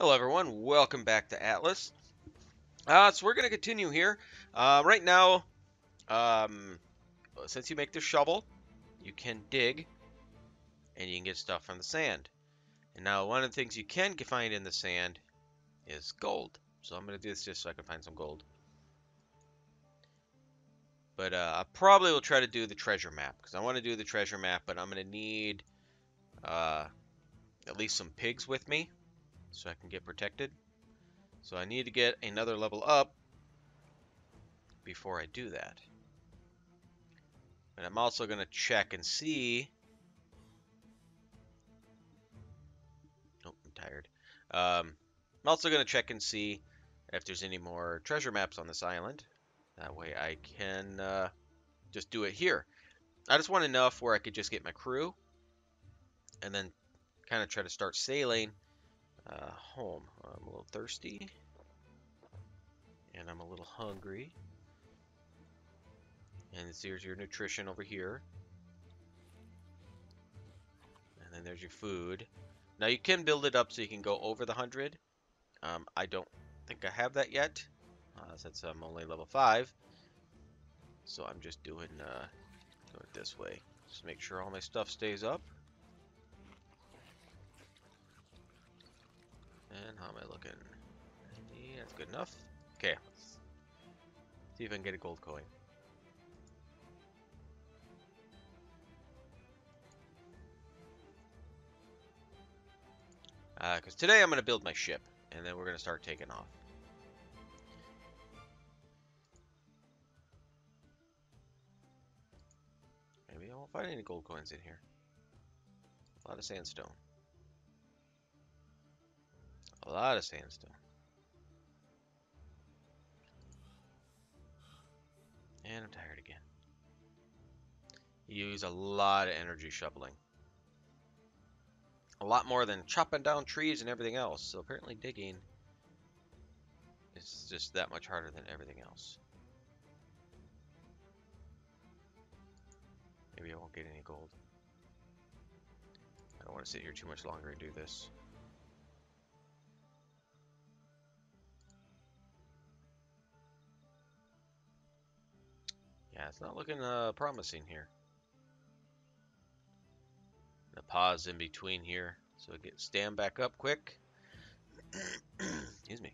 Hello everyone, welcome back to Atlas. Uh, so we're going to continue here. Uh, right now, um, since you make the shovel, you can dig and you can get stuff from the sand. And now one of the things you can find in the sand is gold. So I'm going to do this just so I can find some gold. But uh, I probably will try to do the treasure map because I want to do the treasure map, but I'm going to need uh, at least some pigs with me so I can get protected. So I need to get another level up before I do that. And I'm also going to check and see. Oh, I'm tired. Um, I'm also going to check and see if there's any more treasure maps on this island. That way I can uh, just do it here. I just want enough where I could just get my crew and then kind of try to start sailing uh, home. I'm a little thirsty and I'm a little hungry. And here's your nutrition over here. And then there's your food. Now you can build it up so you can go over the 100. Um, I don't think I have that yet uh, since I'm only level 5. So I'm just doing, uh, this way. Just make sure all my stuff stays up. And how am I looking? Yeah, that's good enough. Okay, see if I can get a gold coin. Because uh, today I'm going to build my ship, and then we're going to start taking off. Maybe I won't find any gold coins in here. A lot of sandstone. A lot of sandstone. And I'm tired again. You use a lot of energy shoveling. A lot more than chopping down trees and everything else. So apparently digging is just that much harder than everything else. Maybe I won't get any gold. I don't want to sit here too much longer and do this. Yeah, it's not looking uh, promising here. A pause in between here, so get stand back up quick. Excuse me.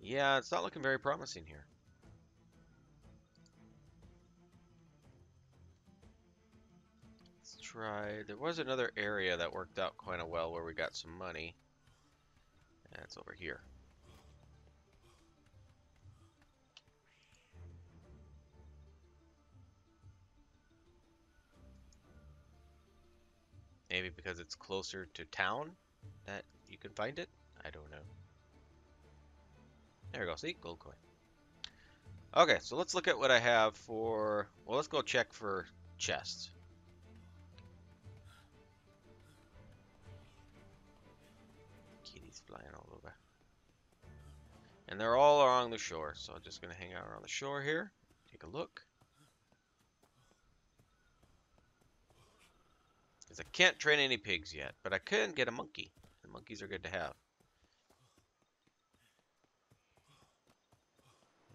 Yeah, it's not looking very promising here. Let's try. There was another area that worked out quite a well where we got some money. That's over here. Maybe because it's closer to town that you can find it? I don't know. There we go. See? Gold coin. Okay, so let's look at what I have for... Well, let's go check for chests. Kitties flying all over. And they're all along the shore, so I'm just going to hang out around the shore here. Take a look. Because I can't train any pigs yet, but I can get a monkey. The monkeys are good to have.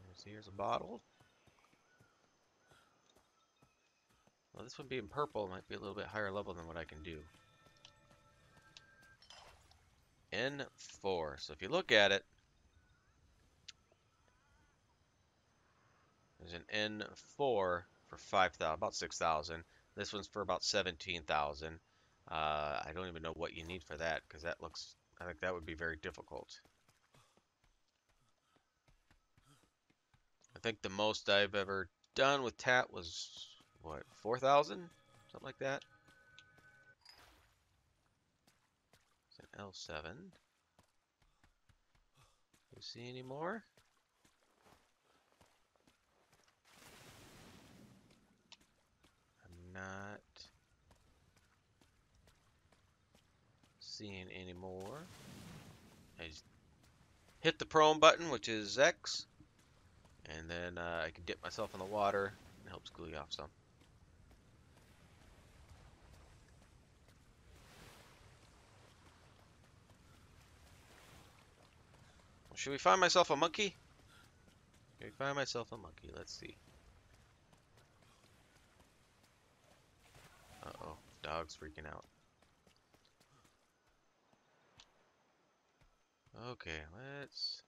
Here's, here's a bottle. Well, this one being purple might be a little bit higher level than what I can do. N4. So if you look at it, there's an N4 for 5,000, about 6,000. This one's for about 17,000. Uh, I don't even know what you need for that because that looks, I think that would be very difficult. I think the most I've ever done with TAT was, what, 4,000? Something like that. It's an L7. You see any more? not seeing anymore. I just hit the prone button, which is X, and then uh, I can dip myself in the water. It helps cool you off some. Should we find myself a monkey? Should we find myself a monkey? Let's see. Uh-oh. Dog's freaking out. Okay, let's...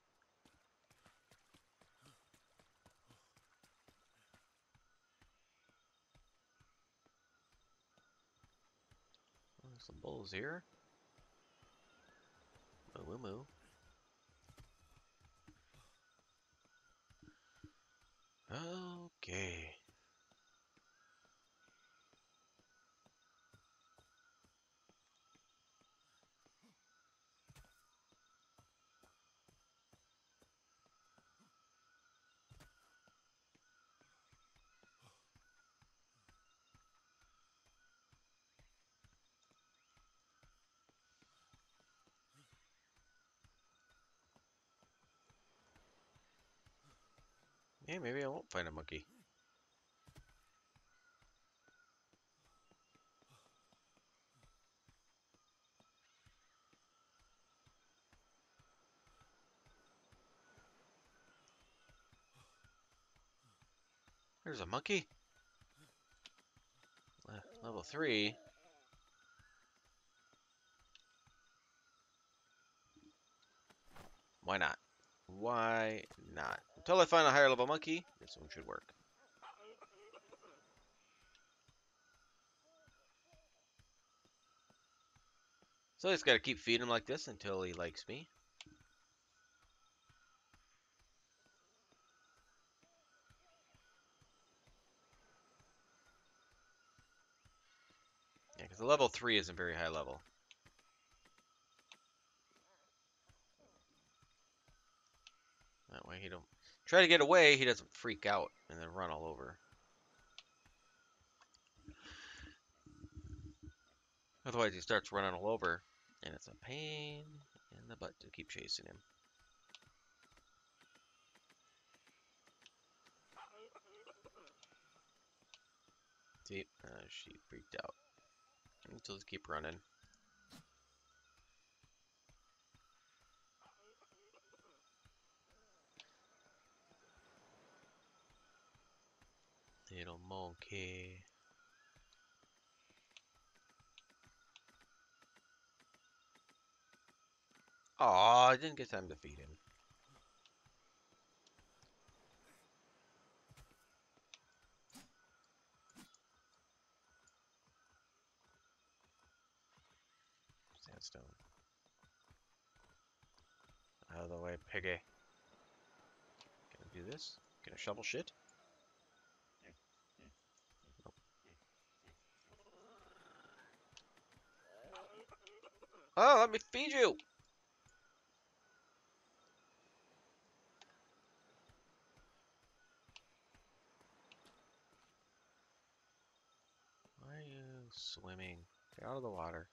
Oh, some bulls here. Moo moo. Okay. Yeah, maybe I won't find a monkey. There's a monkey. Uh, level 3. Why not? Why not? Until I find a higher level monkey, this one should work. So I just gotta keep feeding him like this until he likes me. Yeah, because the level 3 isn't very high level. That way he don't try to get away, he doesn't freak out and then run all over. Otherwise he starts running all over and it's a pain in the butt to keep chasing him. See, uh, she freaked out. So let's keep running. Little monkey. Aw, I didn't get time to feed him. Sandstone. Out of the way, piggy. I do this? I shovel shit? Oh, let me feed you. Why are you swimming? Get out of the water.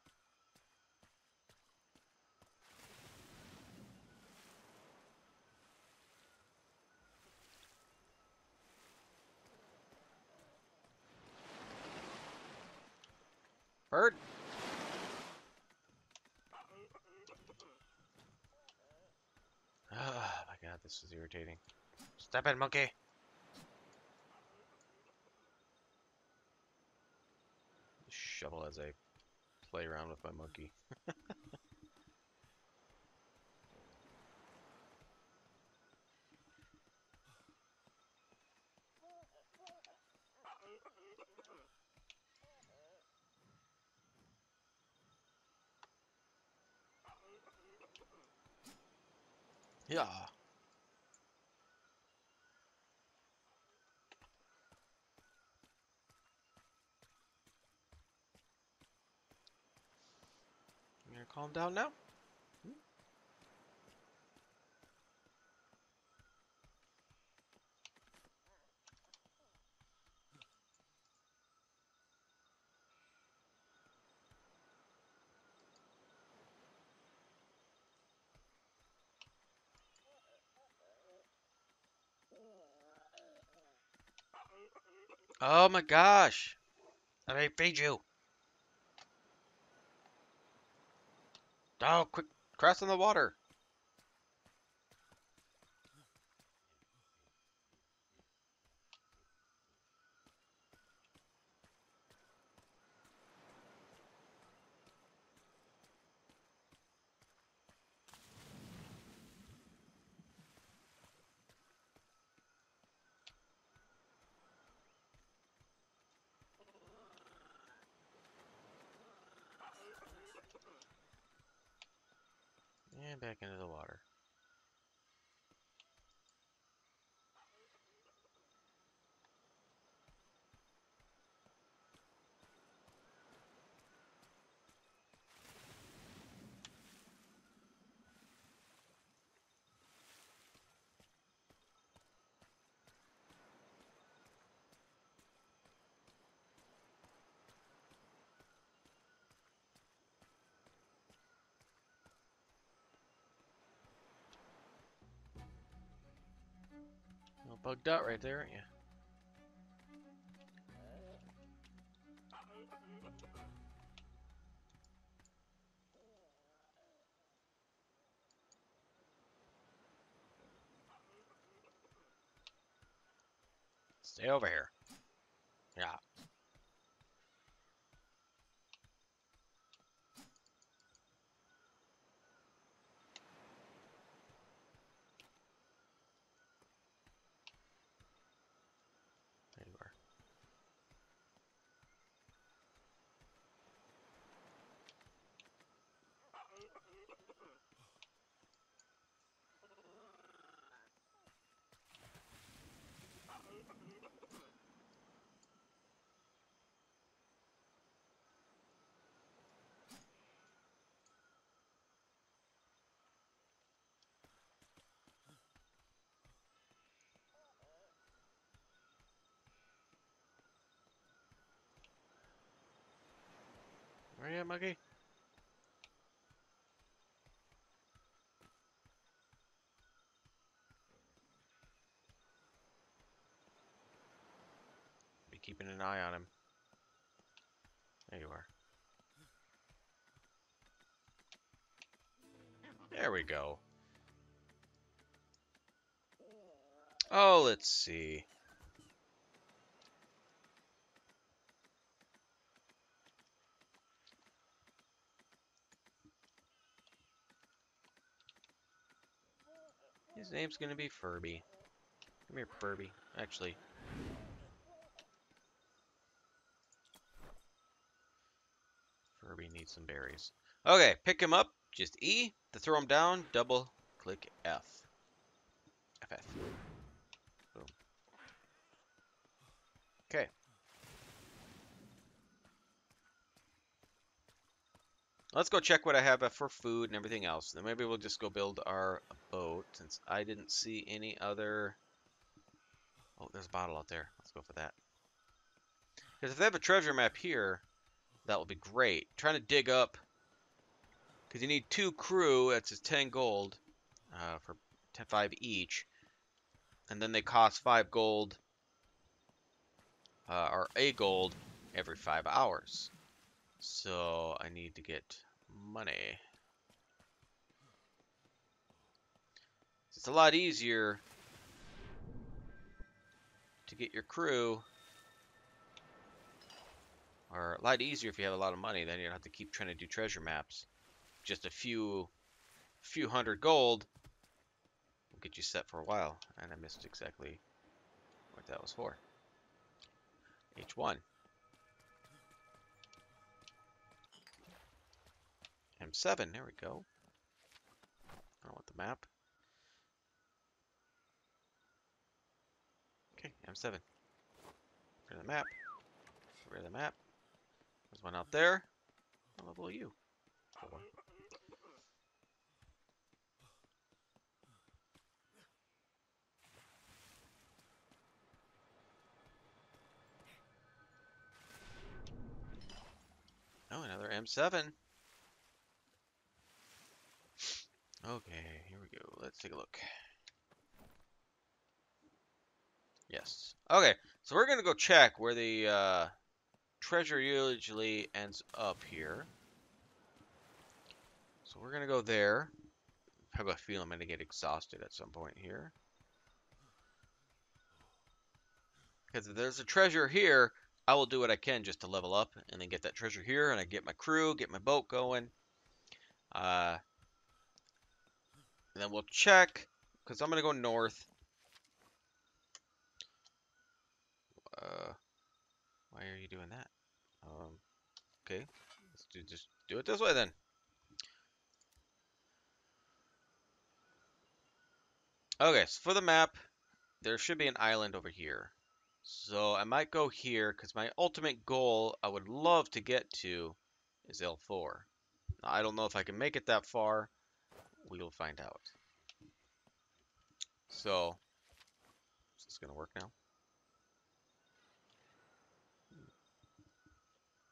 Bird. Ah, my god, this is irritating. Step in, monkey! Shovel as I play around with my monkey. yeah. You gonna calm down now? Oh my gosh! Let me feed you! Oh, quick! Cross in the water! And back into the water. All bugged out right there, aren't you? Stay over here. Yeah. There you are. Where you at, monkey? Be keeping an eye on him. There you are. There we go. Oh, let's see. His name's gonna be Furby. Come here, Furby. Actually. Furby needs some berries. Okay, pick him up. Just E to throw him down. Double click F. FF. Boom. Okay. Let's go check what I have for food and everything else. Then maybe we'll just go build our boat since I didn't see any other... Oh, there's a bottle out there. Let's go for that. Because if they have a treasure map here, that will be great. trying to dig up... Because you need two crew, that's just 10 gold uh, for 10, 5 each. And then they cost 5 gold, uh, or a gold, every 5 hours. So I need to get money. It's a lot easier to get your crew, or a lot easier if you have a lot of money. Then you don't have to keep trying to do treasure maps. Just a few, few hundred gold will get you set for a while. And I missed exactly what that was for. H1. M7, there we go. I don't want the map. M7. Rid of the map. Rid of the map. There's one out there. How level are you? Four. Oh, another M7. Okay, here we go. Let's take a look. Yes. Okay, so we're going to go check where the uh, treasure usually ends up here. So we're going to go there. I have a feeling I'm going to get exhausted at some point here. Because if there's a treasure here, I will do what I can just to level up and then get that treasure here and I get my crew, get my boat going. Uh, and then we'll check, because I'm going to go north. Uh, why are you doing that? Um, okay, let's do just do it this way then. Okay, so for the map, there should be an island over here. So I might go here because my ultimate goal I would love to get to is L4. Now, I don't know if I can make it that far. We'll find out. So, is this going to work now?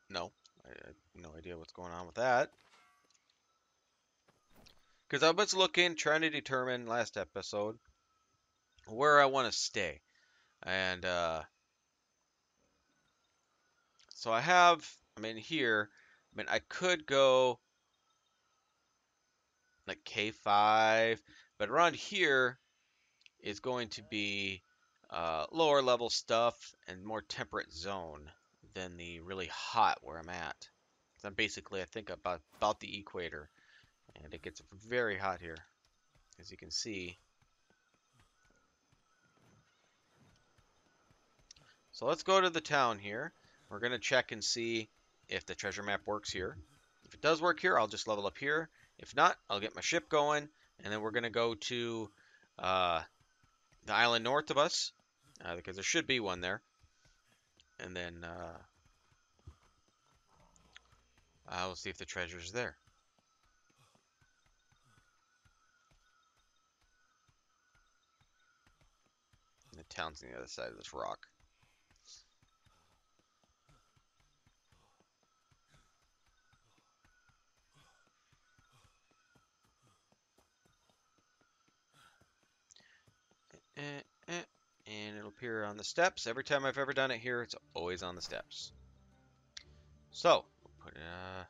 No, I, I have no idea what's going on with that. Because I was looking, trying to determine last episode where I want to stay. And uh, so I have, I'm in here. I mean, I could go like K5, but around here is going to be uh, lower level stuff and more temperate zone than the really hot where I'm at. I'm basically, I think, about, about the equator. And it gets very hot here, as you can see. So let's go to the town here. We're going to check and see if the treasure map works here. If it does work here, I'll just level up here. If not, I'll get my ship going, and then we're going to go to uh, the island north of us, uh, because there should be one there. And then uh, uh, we'll see if the treasure's there. And the town's on the other side of this rock. Eh, eh, and it'll appear on the steps. Every time I've ever done it here, it's always on the steps. So, put uh,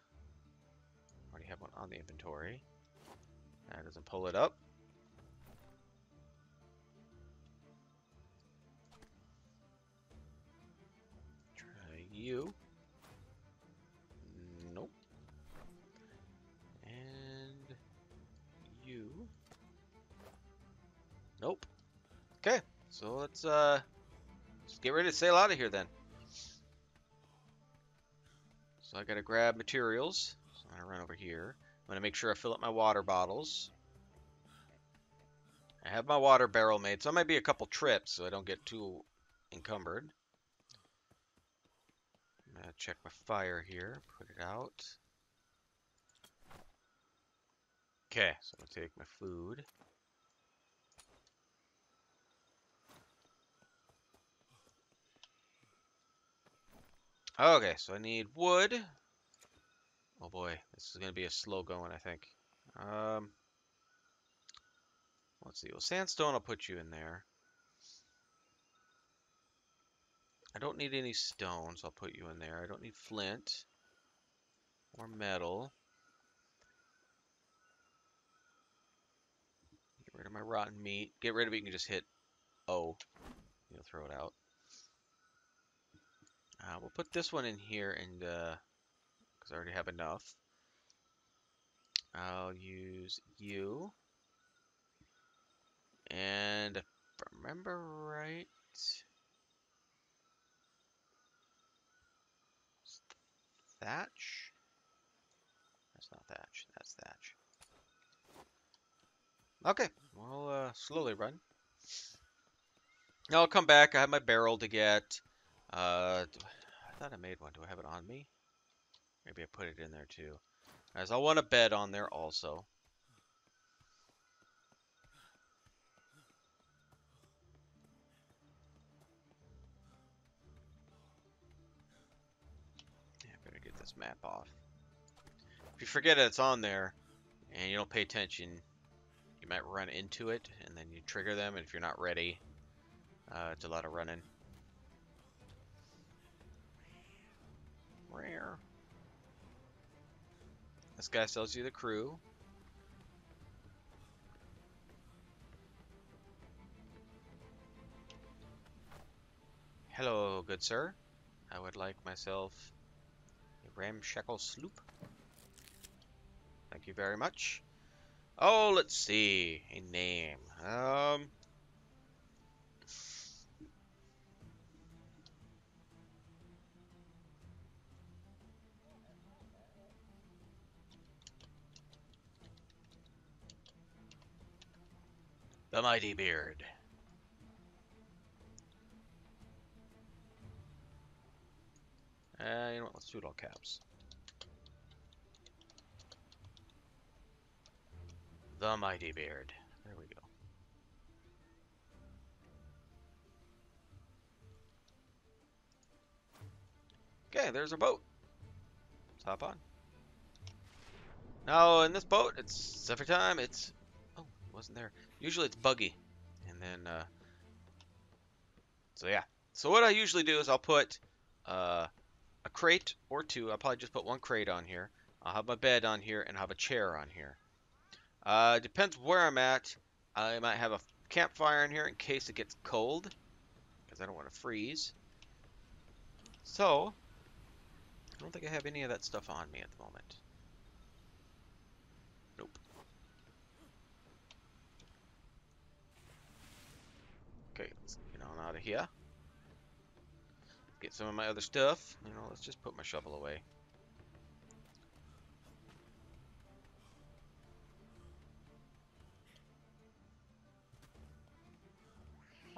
already have one on the inventory. That doesn't pull it up. Try you. Nope. And you. Nope. Okay, so let's uh, let's get ready to sail out of here then. So I gotta grab materials. So I'm gonna run over here. I'm gonna make sure I fill up my water bottles. I have my water barrel made, so it might be a couple trips so I don't get too encumbered. I'm gonna check my fire here, put it out. Okay, so I'm gonna take my food. Okay, so I need wood. Oh boy, this is going to be a slow going, I think. Um, let's see. Well, sandstone, I'll put you in there. I don't need any stones. I'll put you in there. I don't need flint or metal. Get rid of my rotten meat. Get rid of it. You can just hit O. You'll throw it out. Uh, we'll put this one in here and because uh, I already have enough. I'll use you. And if I remember right, thatch. That's not thatch. That's thatch. Okay, we'll uh, slowly run. Now I'll come back. I have my barrel to get. Uh, I thought I made one. Do I have it on me? Maybe I put it in there too. As I want a bed on there also. Yeah, better get this map off. If you forget it's on there and you don't pay attention, you might run into it and then you trigger them. And if you're not ready, uh, it's a lot of running. Rare. This guy sells you the crew. Hello, good sir. I would like myself a ramshackle sloop. Thank you very much. Oh, let's see. A name. Um, The mighty beard. Uh, you know what? Let's do it all caps. The mighty beard. There we go. Okay, there's our boat. Let's hop on. Now, in this boat, it's every time it's... Oh, it wasn't there. Usually it's buggy. And then, uh... So, yeah. So what I usually do is I'll put uh, a crate or two. I'll probably just put one crate on here. I'll have my bed on here and have a chair on here. Uh, depends where I'm at. I might have a campfire in here in case it gets cold. Because I don't want to freeze. So, I don't think I have any of that stuff on me at the moment. Nope. Okay, let's get on out of here. Get some of my other stuff. You know, let's just put my shovel away.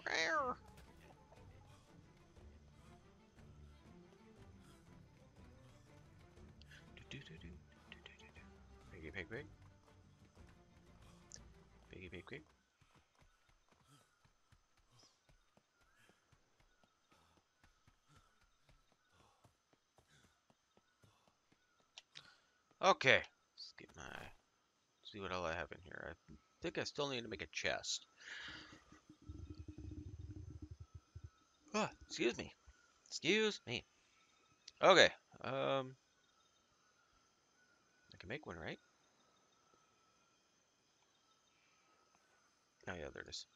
Rare. Piggy pig pig. Piggy pig pig. Okay, let's get my see what all I have in here. I think I still need to make a chest. Oh, excuse me. Excuse me. Okay. Um, I can make one, right? Oh yeah, there it is.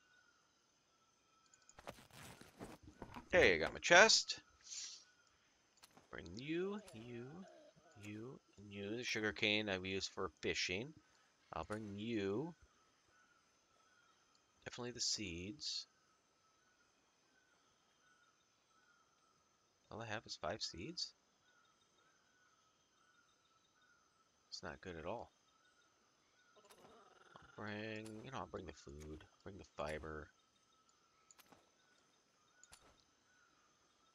Okay, I got my chest. Bring you, you, you, you. The sugar cane I've used for fishing. I'll bring you. Definitely the seeds. All I have is five seeds? It's not good at all. I'll bring, you know, I'll bring the food, bring the fiber.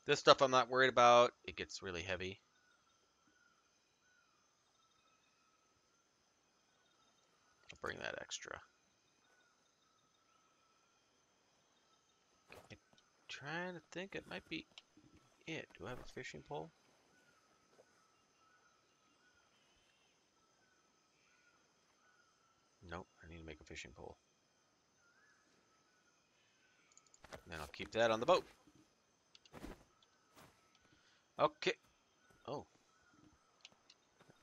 This stuff I'm not worried about. It gets really heavy. Bring that extra. I'm trying to think, it might be it. Do I have a fishing pole? Nope, I need to make a fishing pole. then I'll keep that on the boat. Okay. Oh.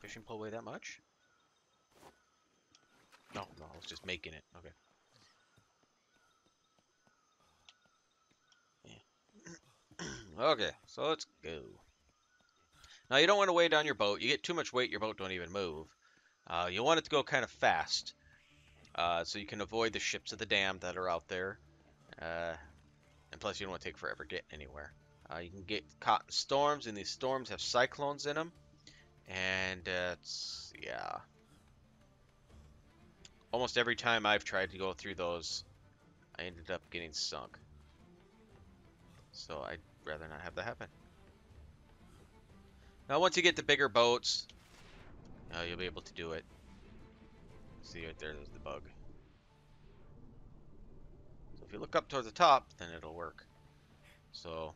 Fishing pole weigh that much? No, no, I was just making it. Okay. Yeah. Okay, so let's go. Now you don't want to weigh down your boat. You get too much weight, your boat don't even move. Uh, you want it to go kind of fast, uh, so you can avoid the ships of the damned that are out there. Uh, and plus, you don't want to take forever getting anywhere. Uh, you can get caught in storms, and these storms have cyclones in them. And uh, yeah. Almost every time I've tried to go through those, I ended up getting sunk. So I'd rather not have that happen. Now, once you get the bigger boats, uh, you'll be able to do it. See right there, there's the bug. So if you look up towards the top, then it'll work. So,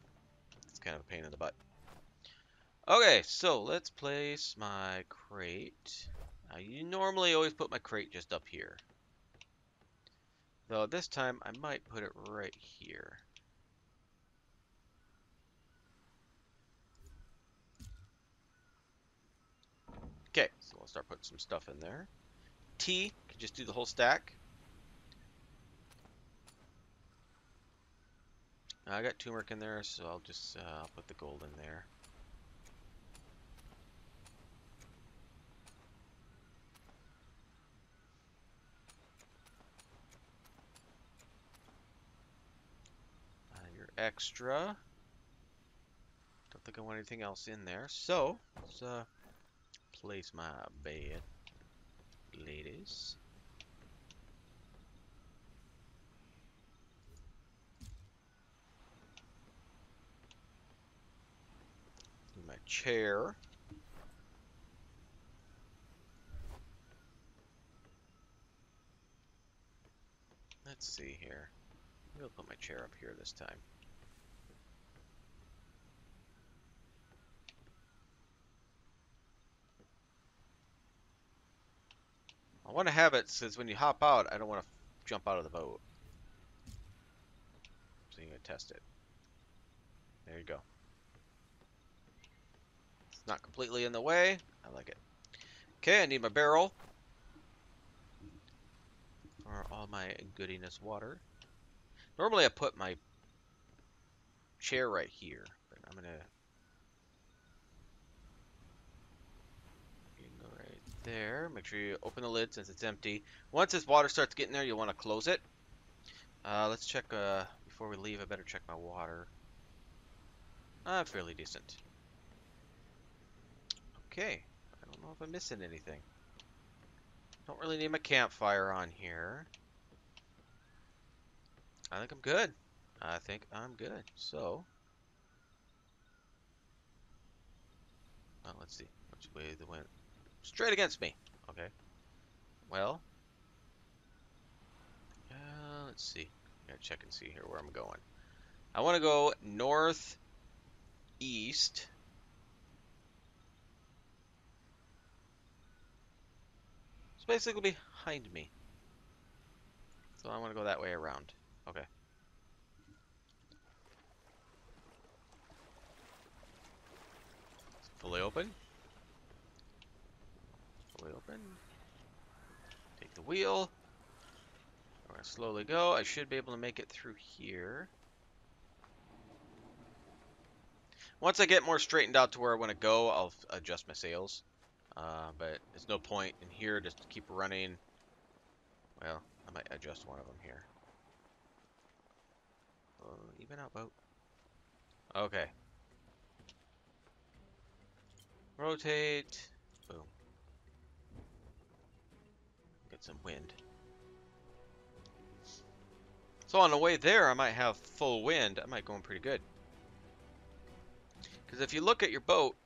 it's kind of a pain in the butt. Okay, so let's place my crate. You normally always put my crate just up here. Though this time, I might put it right here. Okay, so we'll start putting some stuff in there. T, can just do the whole stack. I got turmeric in there, so I'll just uh, put the gold in there. extra. Don't think I want anything else in there. So, let's uh, place my bed, ladies. my chair. Let's see here. I'll put my chair up here this time. I want to have it since when you hop out, I don't want to jump out of the boat. So you can test it. There you go. It's not completely in the way. I like it. Okay, I need my barrel for all my goodiness water. Normally I put my chair right here, but I'm gonna you can go right there. Make sure you open the lid since it's empty. Once this water starts getting there, you'll want to close it. Uh, let's check, uh, before we leave, I better check my water. Uh, fairly decent. Okay, I don't know if I'm missing anything. Don't really need my campfire on here. I think I'm good. I think I'm good. So, well, let's see which way the wind. Straight against me. Okay. Well, uh, let's see. Gotta check and see here where I'm going. I want to go north east. It's basically behind me. So I want to go that way around. Okay. Fully open. Open. Take the wheel. I'm gonna slowly go. I should be able to make it through here. Once I get more straightened out to where I want to go, I'll adjust my sails. Uh, but there's no point in here just to keep running. Well, I might adjust one of them here. Uh, even out boat. Okay. Rotate. Boom. Get some wind. So on the way there, I might have full wind. I might go in pretty good. Because if you look at your boat,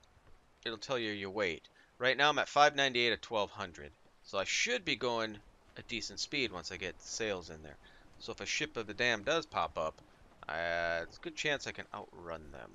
it'll tell you your weight. Right now I'm at 598 at 1200. So I should be going a decent speed once I get sails in there. So if a ship of the damned does pop up, uh, it's a good chance I can outrun them.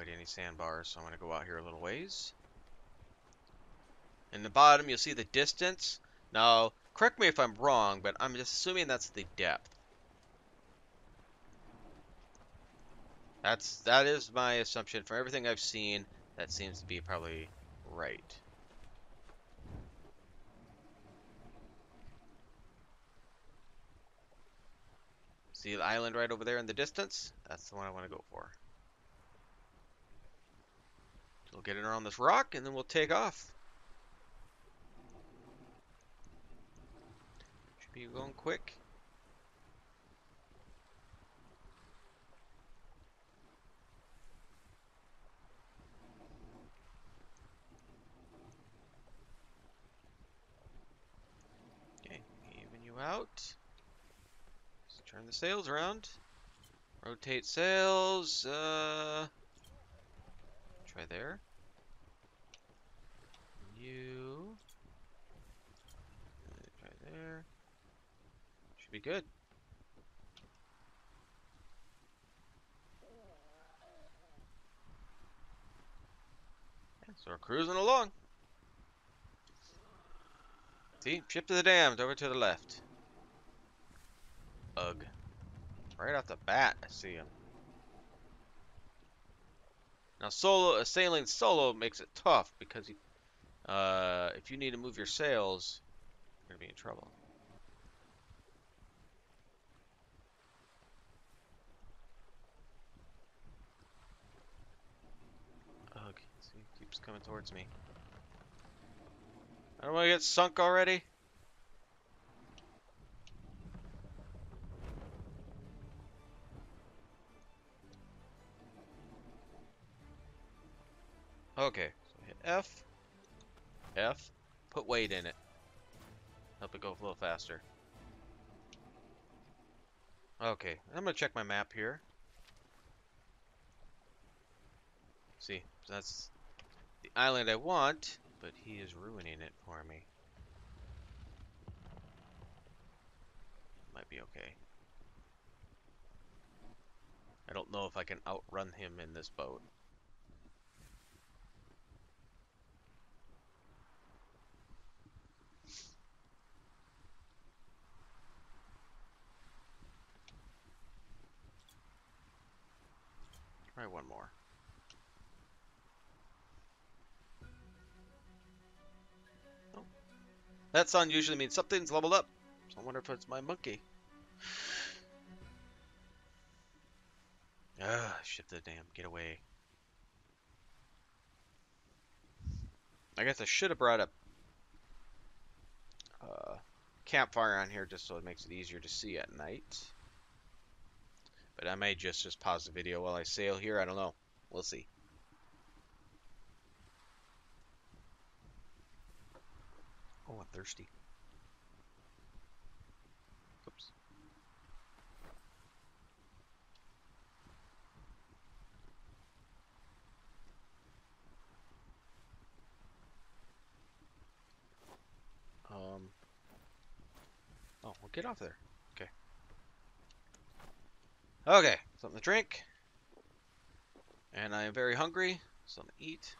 Avoid any sandbars, so I'm going to go out here a little ways. In the bottom, you'll see the distance. Now, correct me if I'm wrong, but I'm just assuming that's the depth. That's that is my assumption from everything I've seen. That seems to be probably right. See the island right over there in the distance? That's the one I want to go for. We'll get it around this rock and then we'll take off. Should be going quick. Okay, even you out. Let's turn the sails around. Rotate sails. Uh, Try there. You. Try there. Should be good. So we're cruising along. See, ship to the dams over to the left. Ugh. Right off the bat, I see him. Now, solo sailing solo makes it tough because you, uh, if you need to move your sails, you're gonna be in trouble. Okay, see, keeps coming towards me. I don't want to get sunk already. Okay, so hit F, F, put weight in it. Help it go a little faster. Okay, I'm gonna check my map here. See, that's the island I want, but he is ruining it for me. Might be okay. I don't know if I can outrun him in this boat. Try one more. Oh. That sound usually means something's leveled up. So I wonder if it's my monkey. Ah, shift the damn, get away. I guess I should have brought up uh, campfire on here just so it makes it easier to see at night. But I may just, just pause the video while I sail here. I don't know. We'll see. Oh, I'm thirsty. Oops. Um. Oh, well, get off there. Okay, something to drink. And I am very hungry. Something to eat.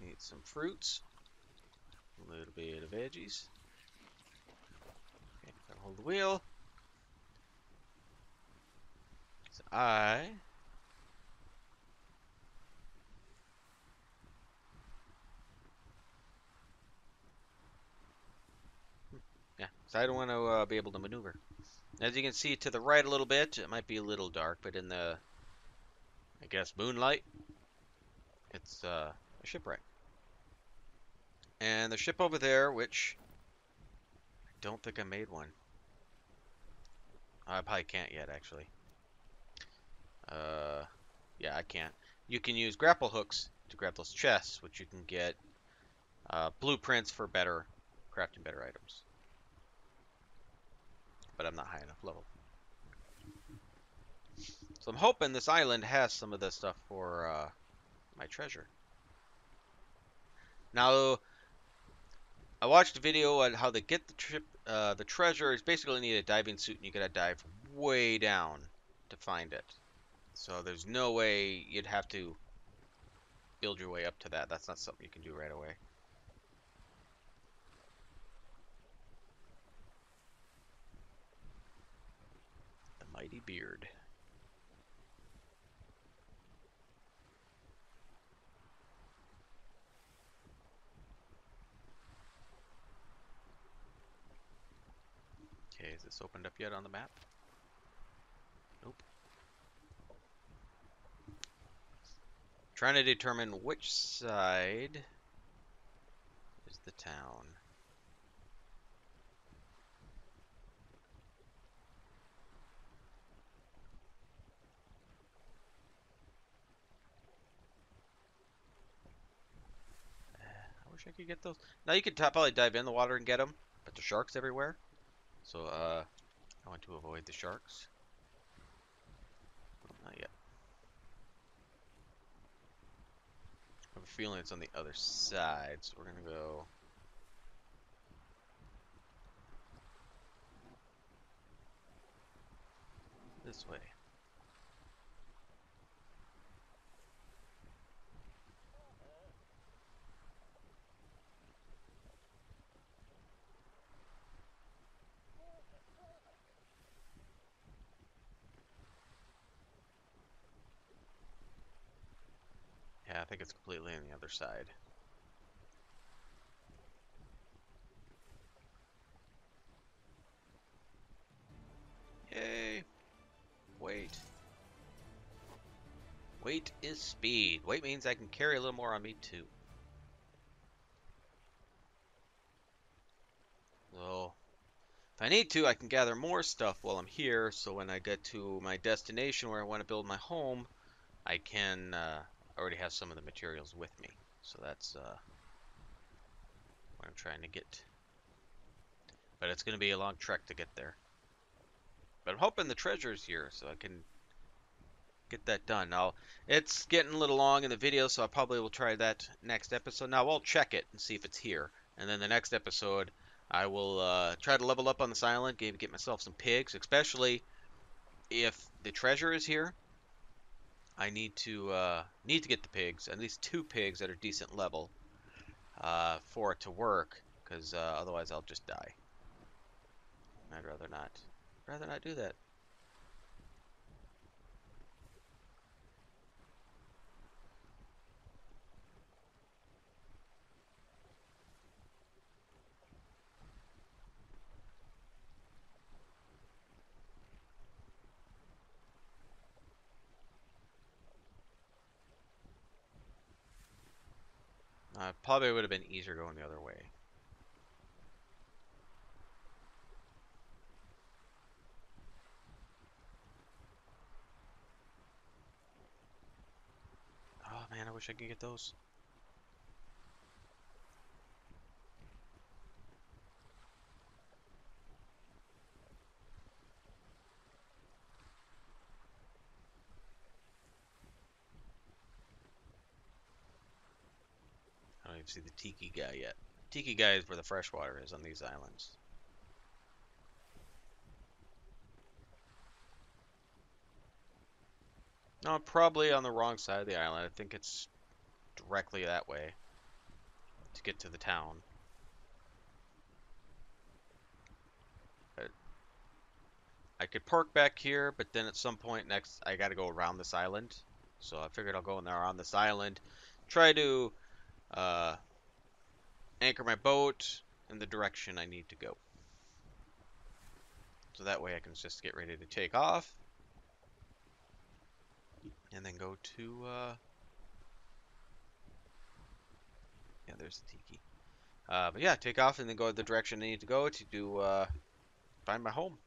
Need some fruits. A little bit of veggies. Okay, gotta hold the wheel. So I Yeah, I don't want to uh, be able to maneuver. As you can see to the right a little bit, it might be a little dark, but in the, I guess, moonlight, it's uh, a shipwreck. And the ship over there, which I don't think I made one. I probably can't yet, actually. Uh, yeah, I can't. You can use grapple hooks to grab those chests, which you can get uh, blueprints for better crafting better items but I'm not high enough level. So I'm hoping this island has some of the stuff for uh, my treasure. Now, I watched a video on how to get the trip, uh, the treasure. Is basically need a diving suit, and you gotta dive way down to find it. So there's no way you'd have to build your way up to that. That's not something you can do right away. Mighty beard. Okay, is this opened up yet on the map? Nope. Trying to determine which side is the town. Wish I could get those. Now you could probably dive in the water and get them, but there's sharks everywhere. So, uh, I want to avoid the sharks. Not yet. I have a feeling it's on the other side, so we're gonna go... This way. Yeah, I think it's completely on the other side. Yay! Wait. Weight is speed. Weight means I can carry a little more on me too. So, if I need to, I can gather more stuff while I'm here, so when I get to my destination where I want to build my home, I can uh, already have some of the materials with me. So that's uh, what I'm trying to get. But it's going to be a long trek to get there. But I'm hoping the treasure's here so I can get that done. Now, it's getting a little long in the video, so I probably will try that next episode. Now, I'll check it and see if it's here. And then the next episode, I will uh, try to level up on this island, get myself some pigs, especially if the treasure is here. I need to uh, need to get the pigs, at least two pigs at a decent level, uh, for it to work, because uh, otherwise I'll just die. I'd rather not. Rather not do that. Uh, probably would have been easier going the other way. Oh man, I wish I could get those. See the tiki guy yet. Tiki guy is where the freshwater is on these islands. No, probably on the wrong side of the island. I think it's directly that way to get to the town. I could park back here, but then at some point next I gotta go around this island. So I figured I'll go in there on this island, try to uh, anchor my boat in the direction I need to go. So that way I can just get ready to take off. And then go to, uh, yeah, there's the tiki. Uh, but yeah, take off and then go the direction I need to go to do, uh, find my home.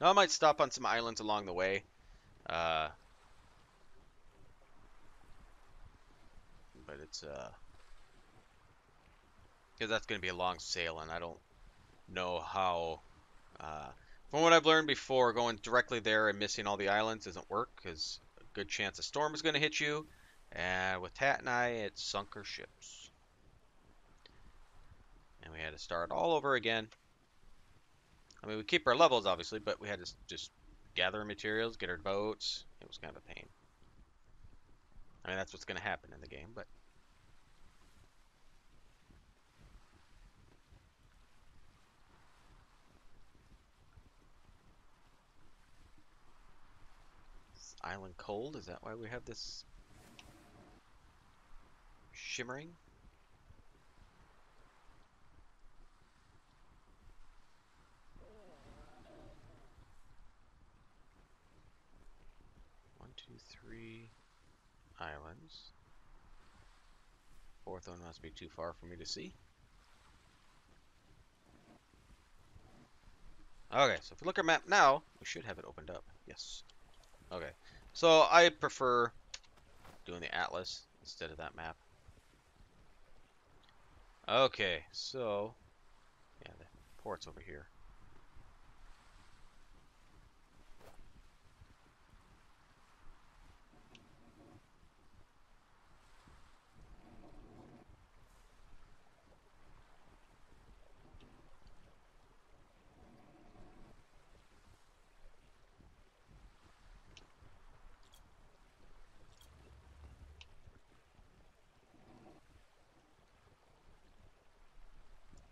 Now I might stop on some islands along the way. Uh, but it's uh because that's going to be a long sail and I don't know how uh, from what I've learned before going directly there and missing all the islands doesn't work because a good chance a storm is going to hit you and with Tat and I it's sunk our ships. And we had to start all over again. I mean we keep our levels obviously but we had to just gather materials get our boats. It was kind of a pain I mean, that's what's going to happen in the game, but... Is island cold? Is that why we have this... shimmering? One, two, three islands. Fourth one must be too far for me to see. Okay, so if we look at map now, we should have it opened up. Yes. Okay, so I prefer doing the atlas instead of that map. Okay, so yeah, the port's over here.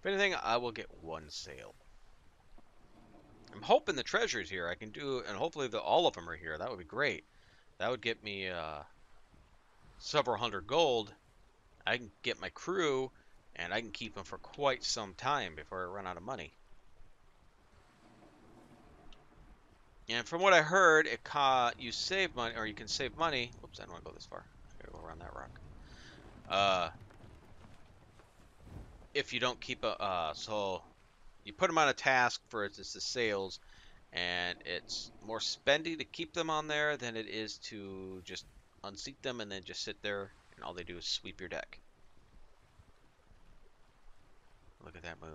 If anything, I will get one sale. I'm hoping the treasure's here. I can do, and hopefully the, all of them are here. That would be great. That would get me uh, several hundred gold. I can get my crew, and I can keep them for quite some time before I run out of money. And from what I heard, it ca you save money, or you can save money. Oops, I don't want to go this far. Go around that rock. Uh, if you don't keep a, uh, so you put them on a task for it's the sails, and it's more spendy to keep them on there than it is to just unseat them and then just sit there, and all they do is sweep your deck. Look at that moon.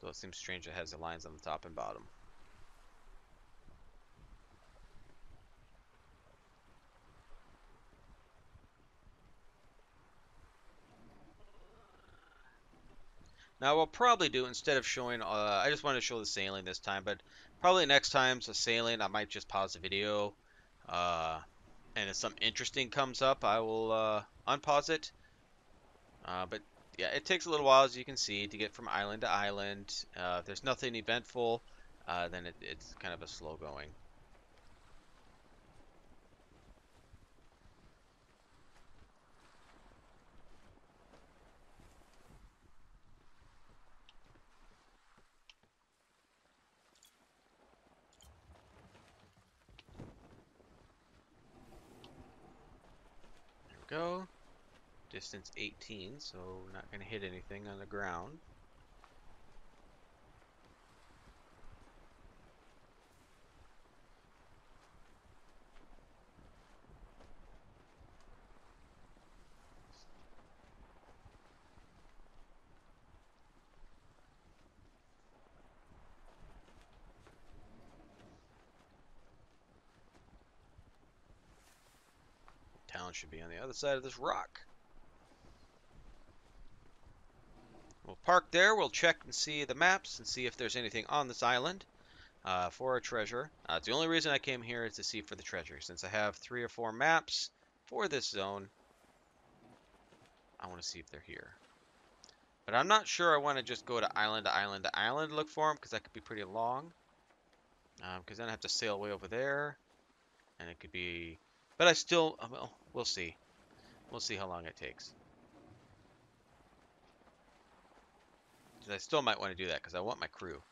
So it seems strange it has the lines on the top and bottom. Now we'll probably do instead of showing, uh, I just wanted to show the sailing this time, but probably next time's the sailing, I might just pause the video, uh, and if something interesting comes up, I will uh, unpause it. Uh, but yeah, it takes a little while, as you can see, to get from island to island. Uh, if there's nothing eventful, uh, then it, it's kind of a slow going. go. Distance 18, so we're not going to hit anything on the ground. Town should be on the other side of this rock. We'll park there. We'll check and see the maps and see if there's anything on this island uh, for a treasure. Uh, the only reason I came here is to see for the treasure. Since I have three or four maps for this zone, I want to see if they're here. But I'm not sure I want to just go to island to island to island to look for them because that could be pretty long. Because um, then I have to sail way over there. And it could be but I still, uh, well, we'll see. We'll see how long it takes. I still might want to do that because I want my crew.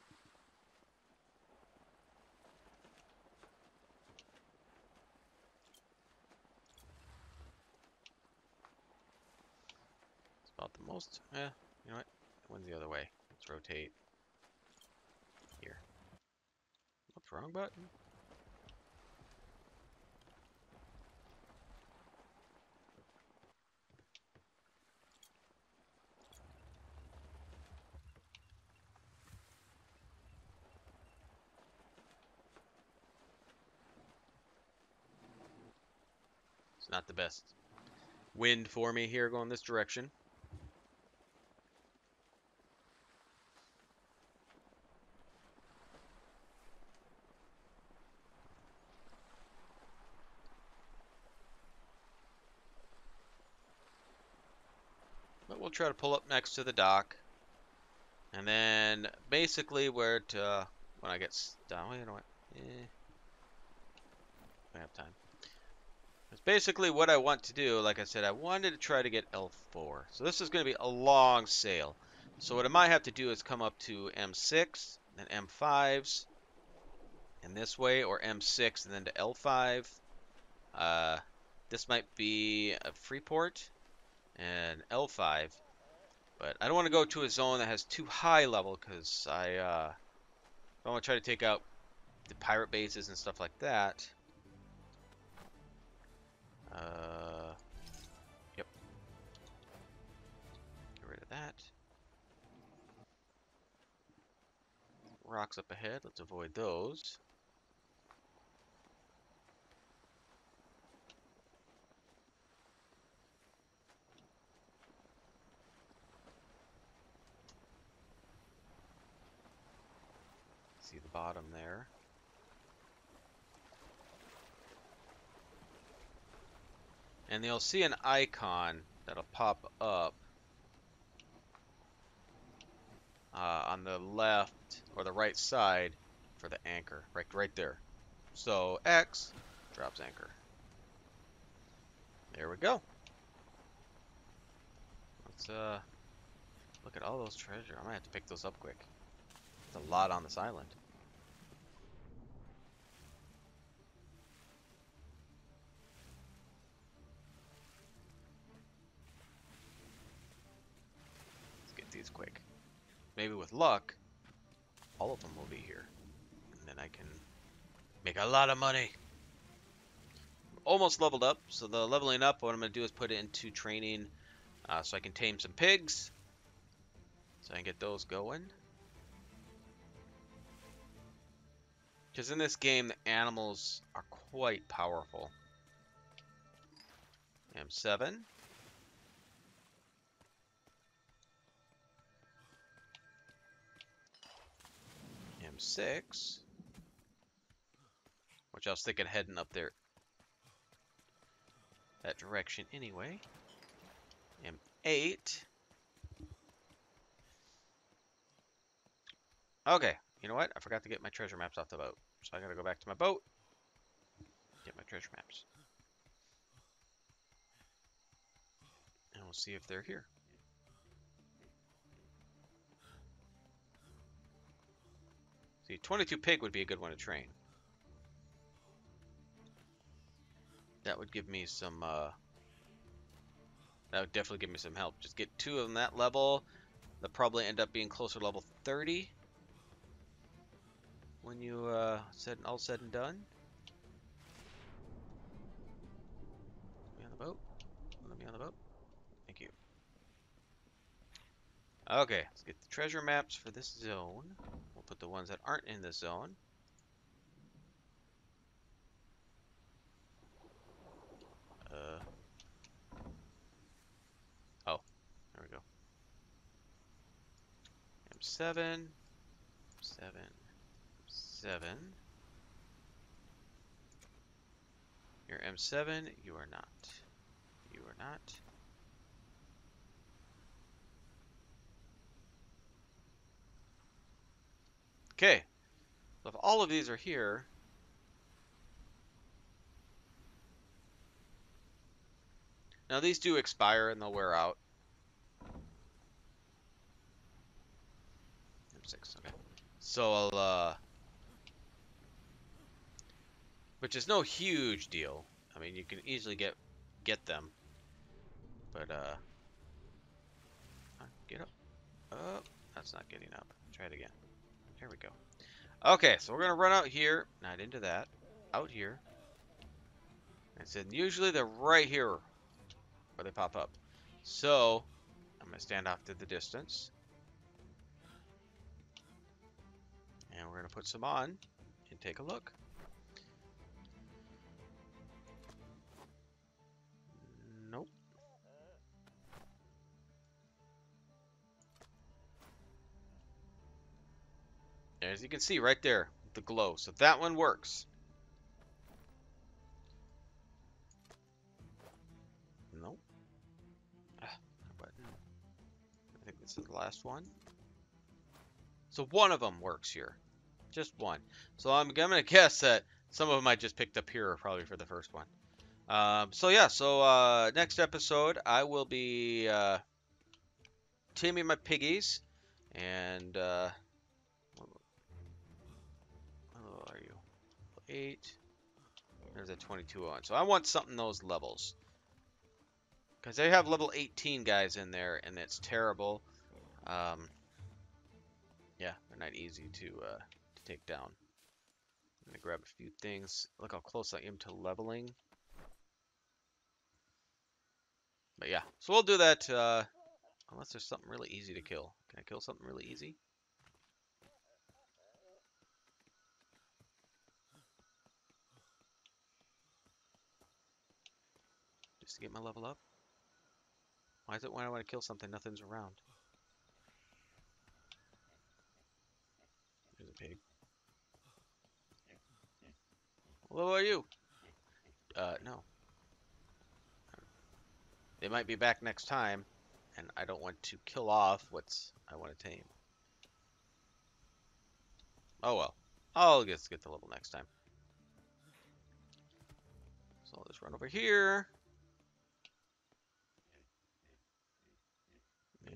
It's about the most, eh, you know what? One's the other way. Let's rotate. Here. What's wrong button? Not the best wind for me here going this direction. But we'll try to pull up next to the dock. And then basically where to, when I get down, you know what, eh, I have time. Basically what I want to do. Like I said, I wanted to try to get L4. So this is going to be a long sail. So what I might have to do is come up to M6, and M5s, and this way, or M6 and then to L5. Uh, this might be a Freeport and L5. But I don't want to go to a zone that has too high level because I, uh, I want to try to take out the pirate bases and stuff like that. Uh, yep. Get rid of that. Rocks up ahead. Let's avoid those. See the bottom there. And you'll see an icon that'll pop up uh, on the left or the right side for the anchor, right, right there. So X drops anchor. There we go. Let's uh, Look at all those treasure. I might have to pick those up quick. There's a lot on this island. These quick. Maybe with luck, all of them will be here. And then I can make a lot of money. Almost leveled up, so the leveling up, what I'm going to do is put it into training uh, so I can tame some pigs. So I can get those going. Because in this game, the animals are quite powerful. M7. M6. Which I was thinking heading up there that direction anyway. M8. Okay, you know what? I forgot to get my treasure maps off the boat. So I gotta go back to my boat. Get my treasure maps. And we'll see if they're here. See, 22 pig would be a good one to train. That would give me some, uh, that would definitely give me some help. Just get two of them that level. They'll probably end up being closer to level 30 when you uh, said all said and done. Let me on the boat. Let me on the boat. Thank you. Okay, let's get the treasure maps for this zone. Put the ones that aren't in this zone. Uh. Oh, there we go. M7, 7, 7. You're M7, you are not. You are not. Okay. So if all of these are here, Now these do expire and they'll wear out. M6, okay. So I'll, uh... Which is no huge deal. I mean, you can easily get get them. But, uh... Get up. Oh, that's not getting up. Try it again. There we go. Okay, so we're going to run out here. Not into that. Out here. And said usually they're right here where they pop up. So, I'm going to stand off to the distance. And we're going to put some on and take a look. As you can see right there, the glow. So that one works. Nope. Ah, button. I think this is the last one. So one of them works here. Just one. So I'm, I'm going to guess that some of them I just picked up here probably for the first one. Um, so yeah, so uh, next episode I will be uh, taming my piggies. And, uh, 8. There's a 22 on. So I want something those levels. Because they have level 18 guys in there, and it's terrible. Um, yeah, they're not easy to, uh, to take down. I'm going to grab a few things. Look how close I am to leveling. But yeah, so we'll do that uh, unless there's something really easy to kill. Can I kill something really easy? To get my level up? Why is it when I want to kill something, nothing's around? There's a pig. What are you? Uh, no. They might be back next time, and I don't want to kill off what's I want to tame. Oh well. I'll just get the level next time. So I'll just run over here.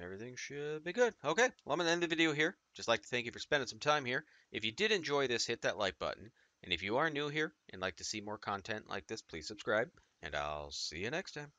Everything should be good. Okay, well, I'm going to end the video here. Just like to thank you for spending some time here. If you did enjoy this, hit that like button. And if you are new here and like to see more content like this, please subscribe. And I'll see you next time.